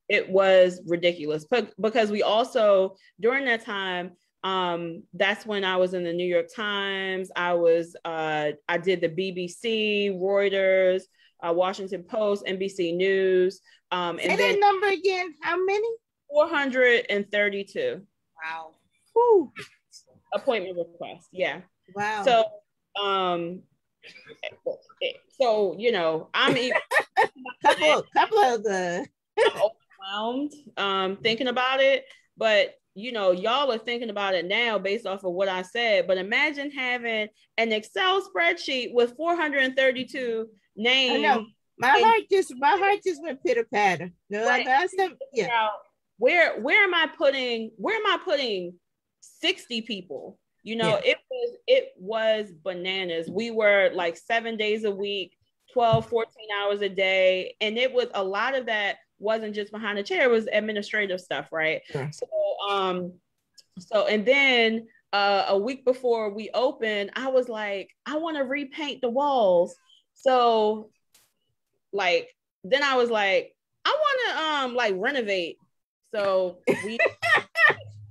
It was ridiculous but because we also during that time um that's when i was in the new york times. I was uh i did the bbc reuters uh, washington post nbc news um and Say that number again. How many 432 wow Whew. appointment requests yeah wow so um so you know i'm [LAUGHS] couple couple of the overwhelmed um, thinking about it. But you know, y'all are thinking about it now based off of what I said. But imagine having an Excel spreadsheet with 432 names. I know. My and, heart just my heart just went pitter patter. No, right. that's the, yeah. Where where am I putting where am I putting 60 people? You know, yeah. it was it was bananas. We were like seven days a week, 12, 14 hours a day. And it was a lot of that wasn't just behind the chair, it was administrative stuff, right? Sure. So um so and then uh, a week before we opened, I was like, I want to repaint the walls. So like then I was like, I want to um like renovate. So we [LAUGHS]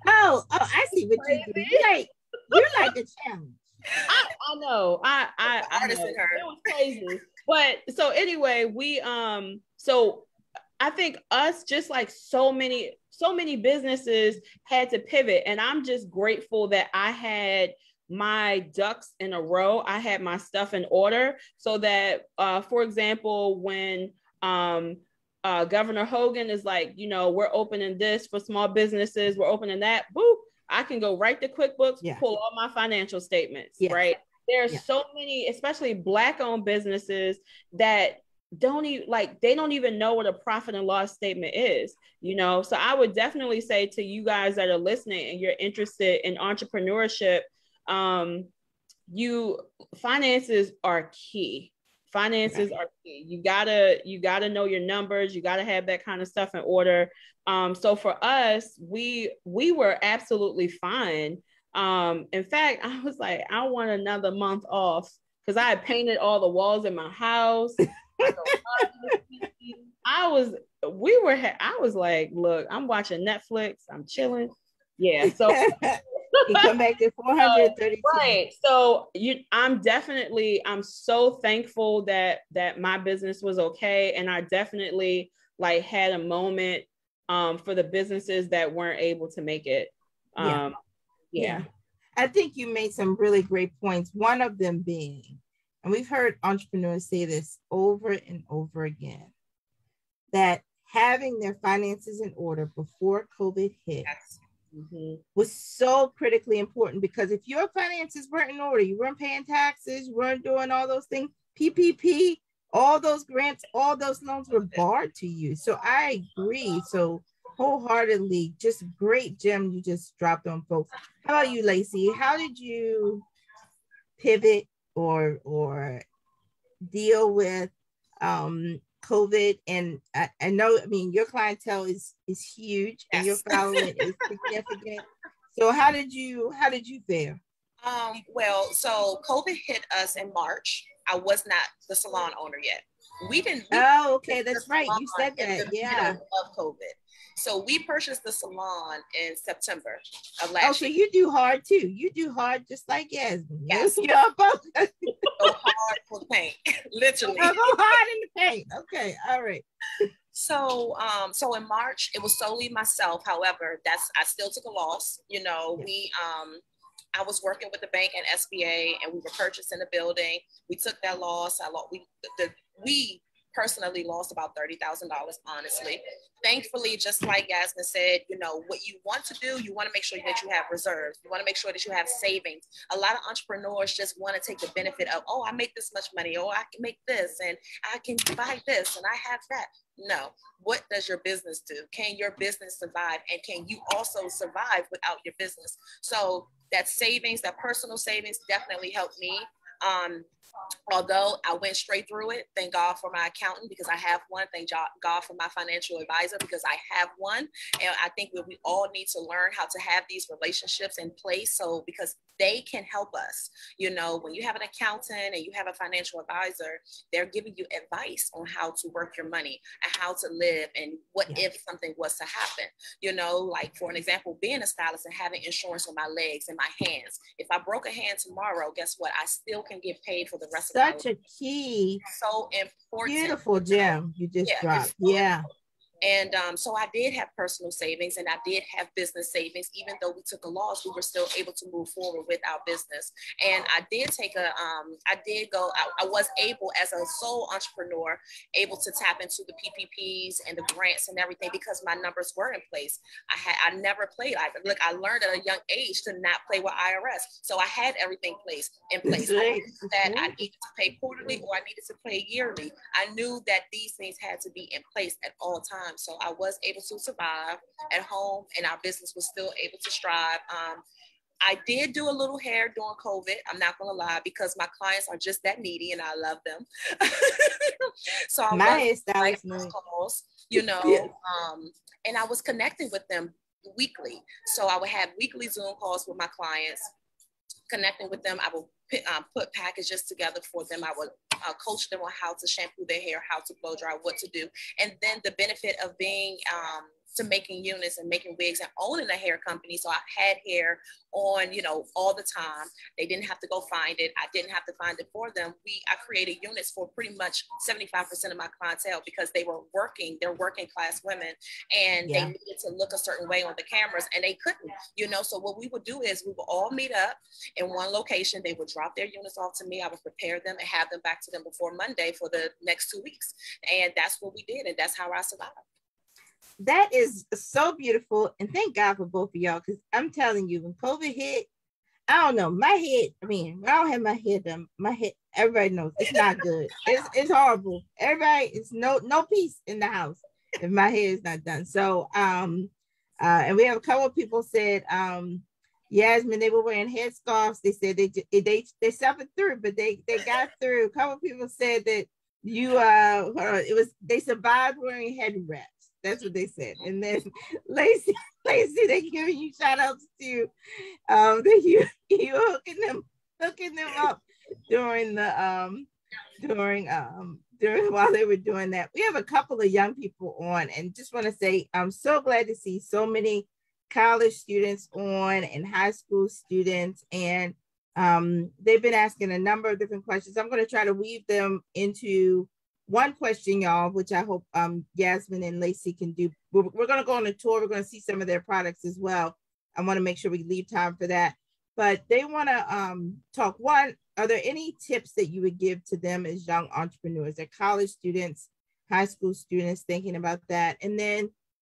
Oh, oh, I see what you do. You like you're like a challenge. I, I know. I I, I know. It was crazy. But so anyway, we um so I think us, just like so many, so many businesses had to pivot. And I'm just grateful that I had my ducks in a row. I had my stuff in order so that, uh, for example, when um, uh, Governor Hogan is like, you know, we're opening this for small businesses, we're opening that, boop, I can go right to QuickBooks, yeah. pull all my financial statements, yeah. right? There's yeah. so many, especially Black owned businesses that don't even like they don't even know what a profit and loss statement is you know so i would definitely say to you guys that are listening and you're interested in entrepreneurship um you finances are key finances are key. You gotta you gotta know your numbers. You gotta have that kind of stuff in order. Um so for us we we were absolutely fine. Um in fact [LAUGHS] i was like i want another month off because i had painted all the walls in my house. I [LAUGHS] was, we were, I was like, look, I'm watching Netflix, I'm chilling. Yeah. So [LAUGHS] you come back to [LAUGHS] 432. right. So you I'm definitely I'm so thankful that that my business was okay. And I definitely like had a moment um for the businesses that weren't able to make it. Um yeah. yeah. yeah. I think you made some really great points. One of them being and we've heard entrepreneurs say this over and over again that having their finances in order before COVID hit mm-hmm. was so critically important because if your finances weren't in order, you weren't paying taxes, you weren't doing all those things, PPP, all those grants, all those loans were barred to you. So I agree. So wholeheartedly, just great gem you just dropped on folks. How about you, Lacy? How did you pivot or or deal with um, COVID. And I, I, know, I mean, your clientele is is huge yes. and your [LAUGHS] following is significant. So how did you how did you fare? Um, well, so COVID hit us in March. I was not the salon owner yet. We didn't. We oh, okay, that's right. You said that. Yeah. Of COVID. So we purchased the salon in September of last year. Oh, so you do hard too. You do hard just like Yasmine. Yes. [LAUGHS] You're both [LAUGHS] go hard for paint, [LAUGHS] literally. Oh, go hard in the paint. Okay, all right. So, um, so in March, it was solely myself. However, that's I still took a loss. You know, we um I was working with the bank and SBA, and we were purchasing a building. We took that loss. I lost. We the we personally lost about $30,000, honestly. Thankfully, just like Yasmine said, you know, what you want to do, you want to make sure that you have reserves. You want to make sure that you have savings. A lot of entrepreneurs just want to take the benefit of, oh, I make this much money, oh, I can make this, and I can buy this, and I have that. No. What does your business do? Can your business survive? And can you also survive without your business? So that savings, that personal savings definitely helped me. Um, although I went straight through it, thank God for my accountant because I have one. Thank God for my financial advisor because I have one. And I think that we all need to learn how to have these relationships in place. So, because they can help us. You know, when you have an accountant and you have a financial advisor, they're giving you advice on how to work your money and how to live and what yeah. if something was to happen. You know, like for an example, being a stylist and having insurance on my legs and my hands. If I broke a hand tomorrow, guess what? I still can get paid for the rest Such of. Such a key. So important. Beautiful gem you just yeah, dropped. Yeah. And um, so I did have personal savings and I did have business savings. Even though we took a loss, we were still able to move forward with our business. And I did take a, um, I did go, I, I, was able as a sole entrepreneur, able to tap into the PPPs and the grants and everything because my numbers were in place. I had, I never played. I look, I learned at a young age to not play with IRS. So I had everything place in place. I that I needed to pay quarterly or I needed to pay yearly. I knew that these things had to be in place at all times So I was able to survive at home and our business was still able to strive. Um, I did do a little hair during COVID. I'm not gonna lie because my clients are just that needy and I love them. [LAUGHS] so I my was calls, you know, yeah. um, and I was connecting with them weekly. So I would have weekly Zoom calls with my clients, connecting with them. I would um, put packages together for them. I will uh, coach them on how to shampoo their hair, how to blow dry, what to do. And then the benefit of being um, to making units and making wigs and owning a hair company. So I had hair on, you know, all the time. They didn't have to go find it. I didn't have to find it for them. We I created units for pretty much 75% of my clientele because they were working, they're working class women and yeah. they needed to look a certain way on the cameras and they couldn't, you know. So what we would do is we would all meet up in one location. They would drop their units off to me. I would prepare them and have them back to them before Monday for the next two weeks. And that's what we did. And that's how I survived that is so beautiful. And thank God for both of y'all. Cause I'm telling you, when COVID hit, I don't know, my head, I mean, I don't have my head done. My head, everybody knows it's not good. It's it's horrible. Everybody, it's no no peace in the house if my hair is not done. So um uh and we have a couple of people said um Yasmine, they were wearing headscarves. They said they they they suffered through, but they they got through. A couple of people said that you uh it was they survived wearing head wraps. That's what they said. And then [LAUGHS] Lacy, [LAUGHS] Lacy, they giving you shout outs to um [LAUGHS] that you you hooking them hooking them up during the um during um during while they were doing that. We have a couple of young people on and just want to say I'm so glad to see so many college students on and high school students and um, they've been asking a number of different questions. I'm going to try to weave them into one question, y'all, which I hope um, Yasmine and Lacy can do. We're, we're going to go on a tour. We're going to see some of their products as well. I want to make sure we leave time for that. But they want to um, talk. One, are there any tips that you would give to them as young entrepreneurs? They're college students, high school students thinking about that. And then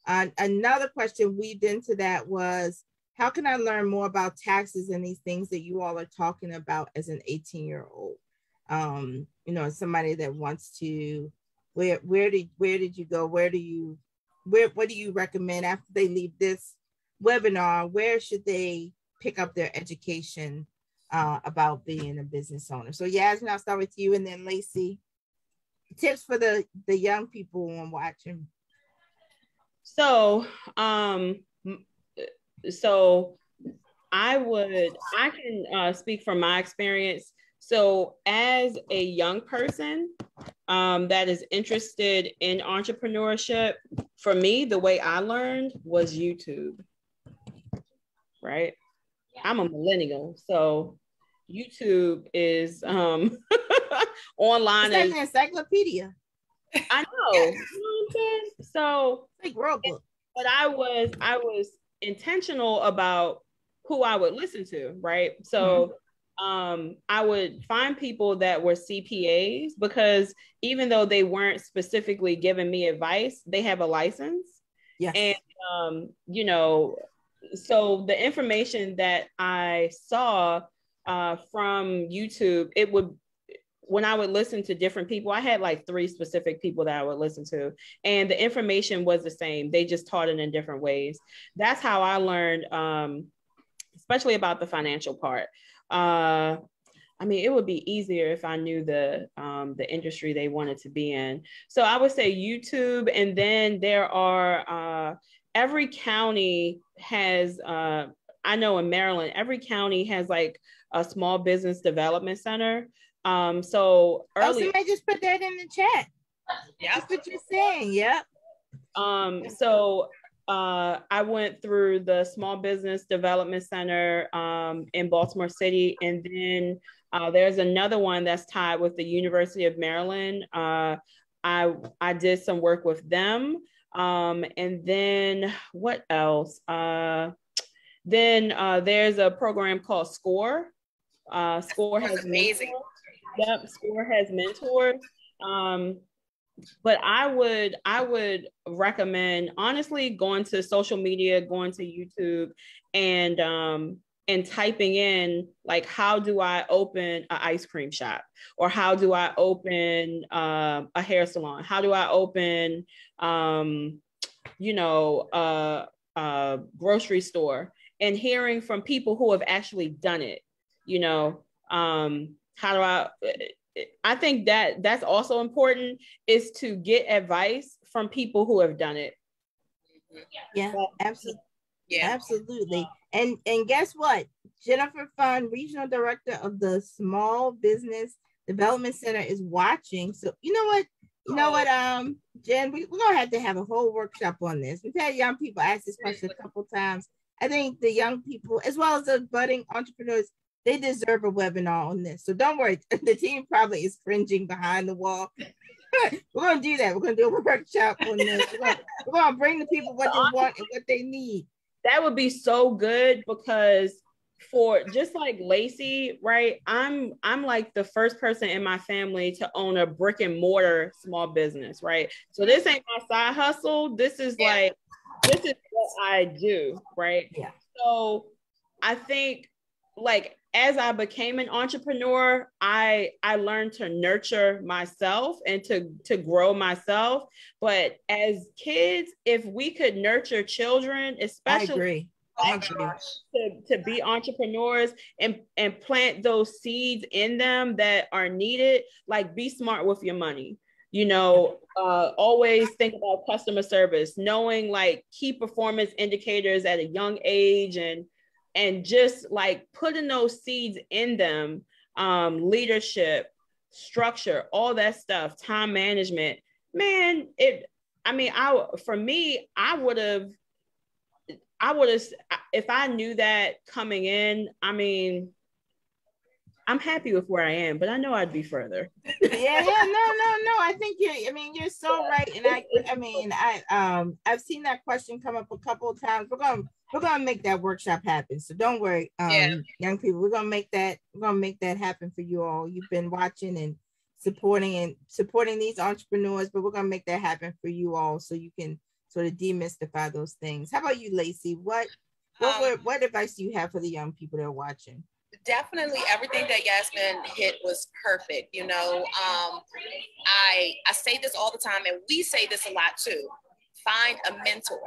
uh, another question weaved into that was, how can I learn more about taxes and these things that you all are talking about as an 18 year old? Um, you know, somebody that wants to, where where did where did you go? Where do you where what do you recommend after they leave this webinar? Where should they pick up their education uh, about being a business owner? So Yasmine, I'll start with you, and then Lacy. Tips for the the young people on watching. So, um, so I would I can uh, speak from my experience. So, as a young person um, that is interested in entrepreneurship, for me, the way I learned was YouTube, right? I'm a millennial, so YouTube is um, [LAUGHS] online. It's like an encyclopedia. I know. you know so, like world book. But I was I was intentional about who I would listen to, right? So mm-hmm. Um, I would find people that were CPAs because even though they weren't specifically giving me advice, they have a license. Yeah. And um, you know, so the information that I saw uh, from YouTube, it would when I would listen to different people, I had like three specific people that I would listen to, and the information was the same. They just taught it in different ways. That's how I learned, um, especially about the financial part. Uh, I mean, it would be easier if I knew the um, the industry they wanted to be in. So I would say YouTube, and then there are uh, every county has. Uh, I know in Maryland, every county has like a small business development center. Um, so early. Oh, somebody just put that in the chat. Yeah, that's what you're saying. Yep. Um, so uh, I went through the Small Business Development Center um, in Baltimore City, and then uh, there's another one that's tied with the University of Maryland. Uh, I I did some work with them, um, and then what else? Uh, then uh, there's a program called SCORE. Uh, SCORE has amazing. Yep, SCORE has mentors. Um, but I would I would recommend honestly going to social media, going to YouTube, and um, and typing in like how do I open an ice cream shop or how do I open uh, a hair salon? How do I open um, you know a, a grocery store? And hearing from people who have actually done it, you know, um, how do I I think that that's also important is to get advice from people who have done it. Yeah, absolutely. Yeah, absolutely. And and guess what? Jennifer Fun, regional director of the Small Business Development Center, is watching. So you know what? You know what, um, Jen, we, we're gonna have to have a whole workshop on this. We've had young people ask this question a couple times. I think the young people, as well as the budding entrepreneurs, they deserve a webinar on this. So don't worry, [LAUGHS] the team probably is cringing behind the wall. [LAUGHS] we're gonna do that. We're gonna do a workshop on this. We're gonna, [LAUGHS] we're gonna bring the people what they want and what they need. That would be so good because for just like Lacy, right? I'm I'm like the first person in my family to own a brick and mortar small business, right? So this ain't my side hustle. This is yeah. like this is what I do, right? Yeah. So I think like as I became an entrepreneur, I I learned to nurture myself and to to grow myself. But as kids, if we could nurture children, especially I agree. I agree. To, to be entrepreneurs and and plant those seeds in them that are needed, like be smart with your money. You know, uh, always think about customer service, knowing like key performance indicators at a young age and and just like putting those seeds in them um leadership structure all that stuff time management man it i mean i for me i would have i would have if i knew that coming in i mean I'm happy with where I am, but I know I'd be further. yeah, [LAUGHS] yeah, no, no, no. I think you're. I mean, you're so right, and I, I mean, I, um, I've seen that question come up a couple of times. We're gonna, we're gonna make that workshop happen. So don't worry, um, yeah. young people. We're gonna make that. We're gonna make that happen for you all. You've been watching and supporting and supporting these entrepreneurs, but we're gonna make that happen for you all, so you can sort of demystify those things. How about you, Lacy? What, what, um, what, what advice do you have for the young people that are watching? definitely everything that Yasmine hit was perfect. You know, um, I I say this all the time, and we say this a lot too. Find a mentor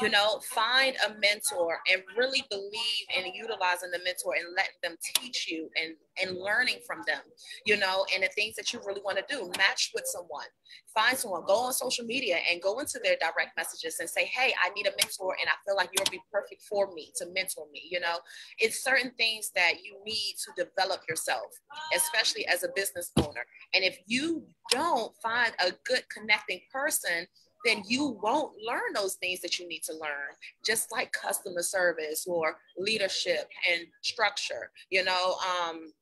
you know find a mentor and really believe in utilizing the mentor and letting them teach you and and learning from them you know and the things that you really want to do match with someone. Find someone go on social media and go into their direct messages and say hey i need a mentor and i feel like you'll be perfect for me to mentor me you know? It's certain things that you need to develop yourself especially as a business owner. And if you don't find a good connecting person then you won't learn those things that you need to learn, just like customer service or leadership and structure, you know. Um,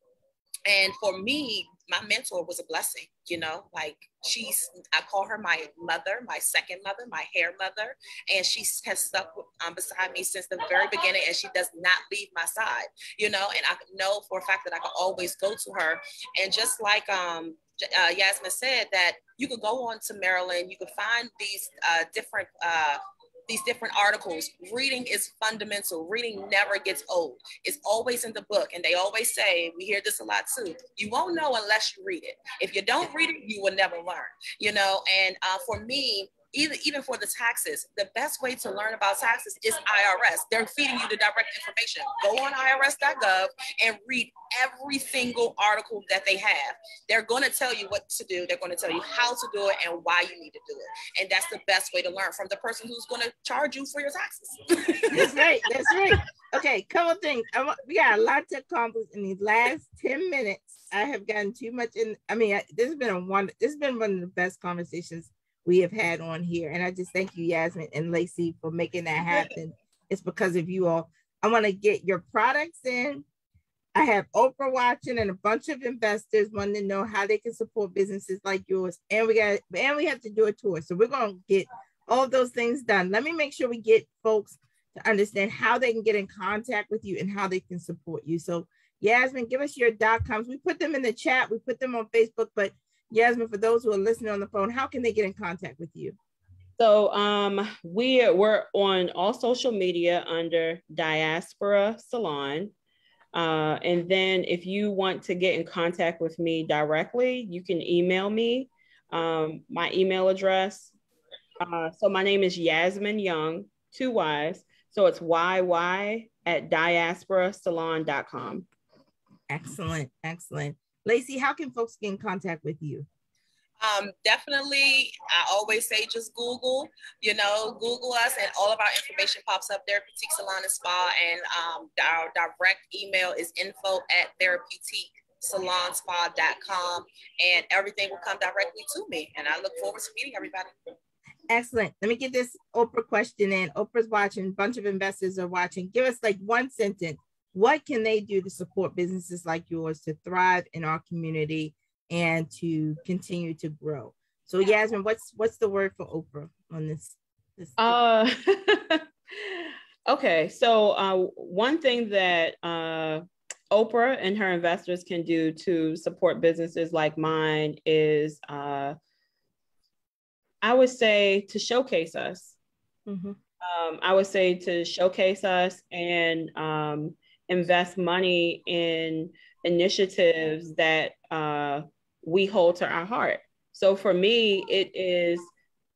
and for me, my mentor was a blessing, you know, like she's, I call her my mother, my second mother, my hair mother. And she has stuck um, beside me since the very beginning and she does not leave my side, you know, and I know for a fact that I can always go to her. And just like um, uh, Yasmine said that you could go on to Maryland, you could find these uh, different uh, these different articles. Reading is fundamental. Reading never gets old. It's always in the book. And they always say, we hear this a lot too, you won't know unless you read it. If you don't read it, you will never learn, you know? And uh, for me, even, even for the taxes, the best way to learn about taxes is IRS. They're feeding you the direct information. Go on IRS.gov and read every single article that they have. They're going to tell you what to do. They're going to tell you how to do it and why you need to do it. And that's the best way to learn from the person who's going to charge you for your taxes. that's [LAUGHS] right. That's right. Okay, couple things. Want, we got a lot to accomplish in these last 10 minutes. I have gotten too much in. I mean, this has been a one. This has been one of the best conversations we have had on here. And I just thank you, Yasmine and Lacy, for making that happen. it's because of you all. I want to get your products in. I have Oprah watching and a bunch of investors wanting to know how they can support businesses like yours. And we got and we have to do a tour. So we're gonna get all those things done. Let me make sure we get folks to understand how they can get in contact with you and how they can support you. So Yasmine, give us your dot coms. We put them in the chat, we put them on Facebook, but Yasmine, for those who are listening on the phone, how can they get in contact with you? So um, we we're on all social media under Diaspora Salon. Uh, and then if you want to get in contact with me directly, you can email me. Um, my email address. Uh, so my name is Yasmine Young, two Y's. So it's YY at diasporasalon.com. Excellent. Excellent. Lacy, how can folks get in contact with you? Um, definitely, I always say just Google, you know, Google us and all of our information pops up there, Therapeutique Salon and Spa. And um, our direct email is info at therapeutiquesalonspa.com and everything will come directly to me. And I look forward to meeting everybody. Excellent. Let me get this Oprah question in. Oprah's watching, a bunch of investors are watching. Give us like one sentence what can they do to support businesses like yours to thrive in our community and to continue to grow? So Yasmine, what's what's the word for Oprah on this? this uh, [LAUGHS] okay, so uh, one thing that uh, Oprah and her investors can do to support businesses like mine is, uh, I would say, to showcase us. Mm-hmm. Um, I would say to showcase us and um, invest money in initiatives that uh, we hold to our heart. So for me, it is,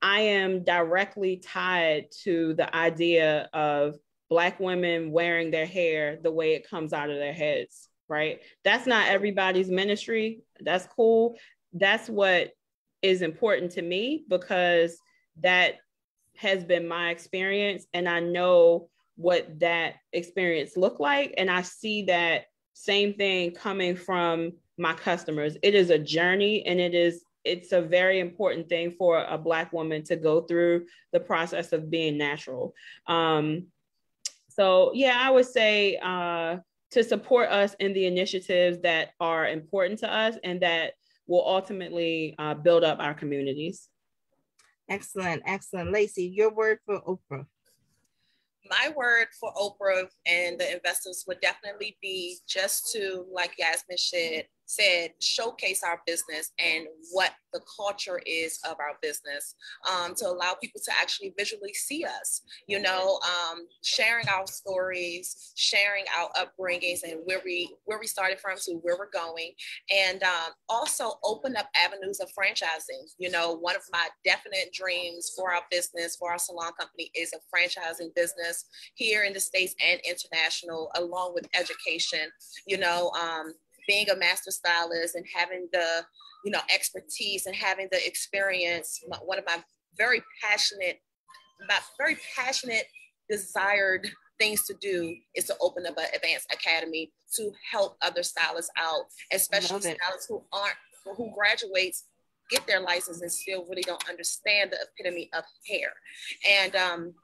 I am directly tied to the idea of Black women wearing their hair the way it comes out of their heads, right? That's not everybody's ministry. That's cool. That's what is important to me because that has been my experience. And I know what that experience looked like. And I see that same thing coming from my customers. It is a journey and it is it's a very important thing for a black woman to go through the process of being natural. Um, so yeah, I would say uh, to support us in the initiatives that are important to us and that will ultimately uh, build up our communities. Excellent, excellent. Lacy, your word for Oprah my word for Oprah and the investors would definitely be just to, like Yasmine said, said showcase our business and what the culture is of our business um, to allow people to actually visually see us you know um, sharing our stories sharing our upbringings and where we where we started from to where we're going. And um, also open up avenues of franchising. You know one of my definite dreams for our business for our salon company is a franchising business here in the states and international along with education you know um, being a master stylist and having the you know expertise and having the experience one of my very passionate my very passionate desired things to do is to open up an advanced academy to help other stylists out especially stylists who aren't who graduates get their license and still really don't understand the epitome of hair. And um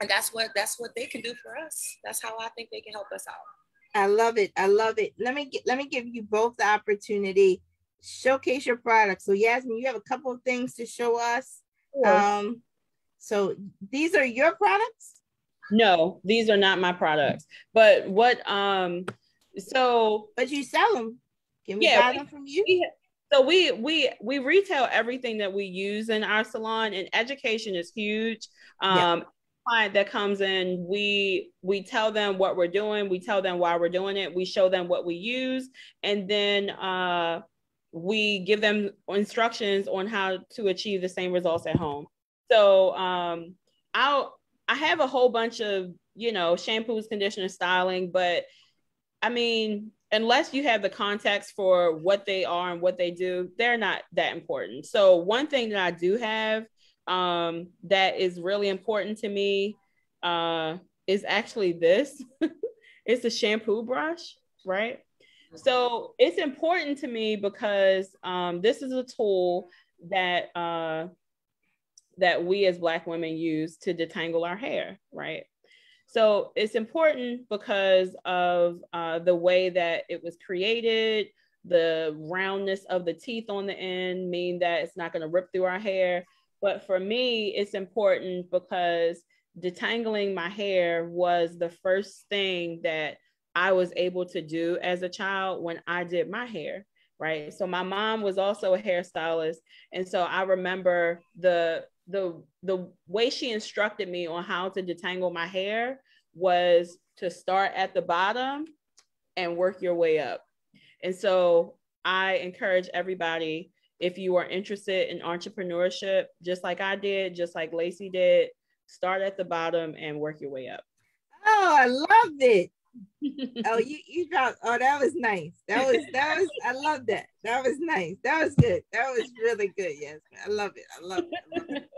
and that's what that's what they can do for us. That's how i think they can help us out I love it. I love it. Let me get, let me give you both the opportunity showcase your products. So Yasmine, you have a couple of things to show us. Sure. Um, so these are your products? No, these are not my products. But what um so but you sell them. Can we yeah, buy we, them from you? We, so we we we retail everything that we use in our salon and education is huge. Um yeah client that comes in we we tell them what we're doing we tell them why we're doing it we show them what we use and then uh we give them instructions on how to achieve the same results at home. So um, I'll I have a whole bunch of you know shampoos, conditioners, styling, but I mean unless you have the context for what they are and what they do, they're not that important. So one thing that I do have um, that is really important to me uh, is actually this. [LAUGHS] it's a shampoo brush, right? So it's important to me because um, this is a tool that uh, that we as Black women use to detangle our hair, right? So it's important because of uh, the way that it was created, the roundness of the teeth on the end mean that it's not going to rip through our hair. But for me, it's important because detangling my hair was the first thing that I was able to do as a child when I did my hair, right? So my mom was also a hairstylist, and so I remember the the the way she instructed me on how to detangle my hair was to start at the bottom and work your way up. And so I encourage everybody if you are interested in entrepreneurship, just like I did, just like Lacy did, start at the bottom and work your way up. Oh, I love it [LAUGHS] oh, you you dropped. Oh, that was nice. That was that was. I love that. That was nice. That was good. That was really good. Yes, I love it. I love it. I love it.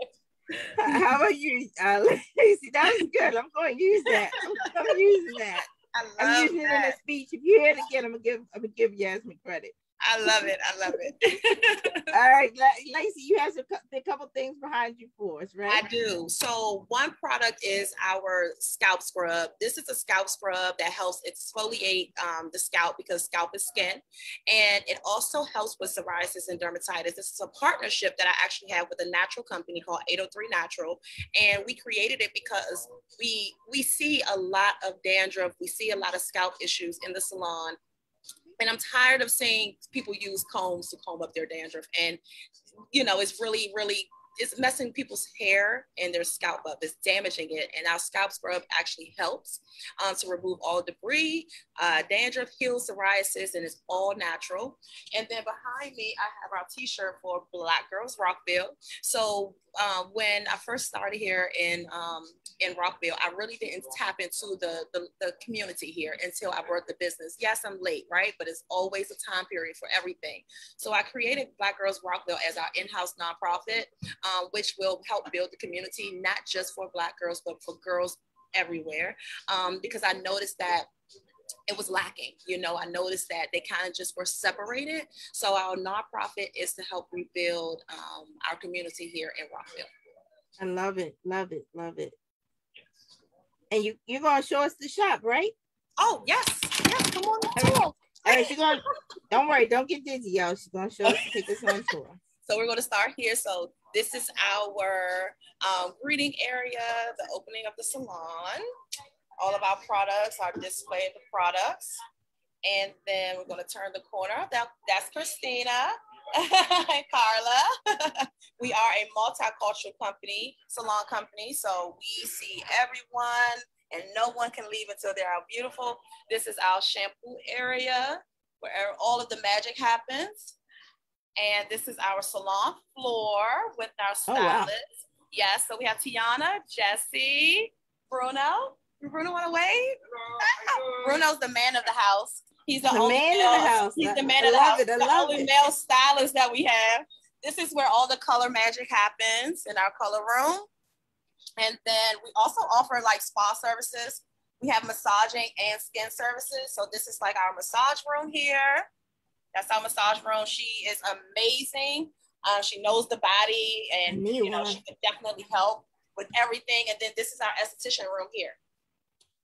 How about you, uh, [LAUGHS] Lacy? That was good. I'm going to use that. I'm, I'm using that. I am using that. it in a speech. If you hear it again, I'm gonna give I'm gonna give Yasmine credit. I love it. I love it. [LAUGHS] All right, Lacy, you have a, a couple things behind you for us, right? I do. So one product is our scalp scrub. This is a scalp scrub that helps exfoliate um, the scalp because scalp is skin, and it also helps with psoriasis and dermatitis. This is a partnership that I actually have with a natural company called 803 Natural, and we created it because we we see a lot of dandruff, we see a lot of scalp issues in the salon and I'm tired of seeing people use combs to comb up their dandruff. And, you know, it's really, really it's messing people's hair and their scalp up. It's damaging it. And our scalp scrub actually helps um, to remove all debris, uh, dandruff, heals psoriasis, and it's all natural. And then behind me, I have our t-shirt for Black Girls Rockville. So um, when I first started here in um, in Rockville, I really didn't tap into the, the, the community here until I brought the business. Yes, I'm late, right? But it's always a time period for everything. So I created Black Girls Rockville as our in-house nonprofit um, which will help build the community, not just for Black girls, but for girls everywhere. Um, because I noticed that it was lacking. You know, I noticed that they kind of just were separated. So our nonprofit is to help rebuild um, our community here in Rockville. I love it, love it, love it. And you you're gonna show us the shop, right? Oh yes, yes. Come on the tour. All right, she's gonna. Don't worry, don't get dizzy, y'all. She's gonna show us, take us on tour. So we're gonna start here. So this is our um, greeting area, the opening of the salon. All of our products, our display of the products. And then we're gonna turn the corner. That, that's Christina. and [LAUGHS] Carla. [LAUGHS] we are a multicultural company, salon company. So we see everyone and no one can leave until they're beautiful. This is our shampoo area where all of the magic happens. And this is our salon floor with our stylists. Oh, wow. Yes, so we have Tiana, Jesse, Bruno. Bruno want to wave? Ah, Bruno's the man of the house. He's the, the only man male, of the house. He's the man I of the house. It, the only it. male stylist that we have. This is where all the color magic happens in our color room. And then we also offer like spa services. We have massaging and skin services. So this is like our massage room here. That's our massage room. She is amazing. Uh, she knows the body, and you know she can definitely help with everything. And then this is our esthetician room here.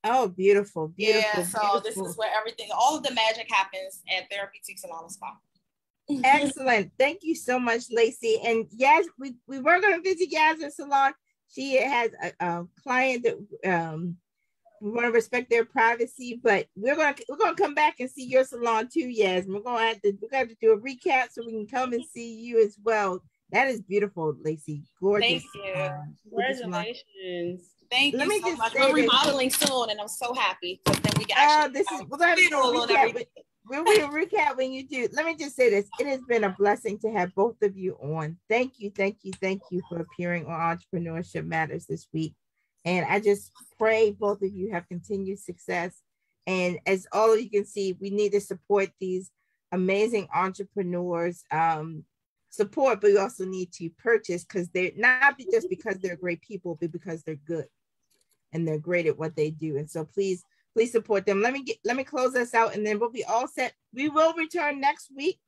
Oh, beautiful, beautiful. Yeah, so beautiful. this is where everything, all of the magic happens at Therapeutique Salon and Spa. [LAUGHS] Excellent. Thank you so much, Lacy. And yes, we, we were going to visit Yasmine Salon. She has a, a client that um, we want to respect their privacy, but we're gonna we're gonna come back and see your salon too, Yasmine. We're gonna have to we're gonna have to do a recap so we can come and see you as well. That is beautiful, Lacy. Gorgeous. Thank you. Uh, Congratulations. Thank Let you me so just much. We're this. remodeling soon, and I'm so happy because then we can Oh, actually. this is have we're gonna have to do a recap. everything. We'll, we'll recap when you do. Let me just say this. It has been a blessing to have both of you on. Thank you, thank you, thank you for appearing on Entrepreneurship Matters this week. And I just pray both of you have continued success. And as all of you can see, we need to support these amazing entrepreneurs. Um, support, but we also need to purchase because they're not just because they're great people, but because they're good and they're great at what they do. And so please, please support them. Let me get let me close us out and then we'll be all set. We will return next week.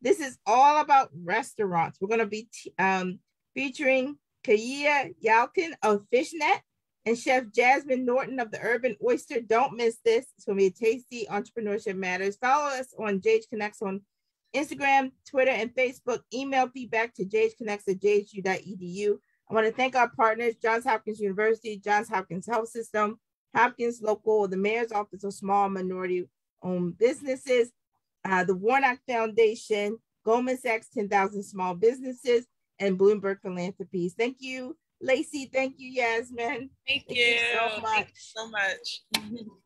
This is all about restaurants. We're going to be um, featuring Kaya Yalkin of Fishnet and Chef Jasmine Norton of the Urban Oyster. Don't miss this. It's going to be a tasty entrepreneurship matters. Follow us on JH Connects on Instagram, Twitter, and Facebook. Email feedback to jhconnects at jhu.edu. I want to thank our partners, Johns Hopkins University, Johns Hopkins Health System, Hopkins Local, the Mayor's Office of Small Minority Owned Businesses, uh, the Warnock Foundation, Goldman Sachs 10,000 Small Businesses, and Bloomberg Philanthropies. Thank you, Lacy. Thank you, Yasmine. Thank, Thank you. you so Thank much. you so much. [LAUGHS]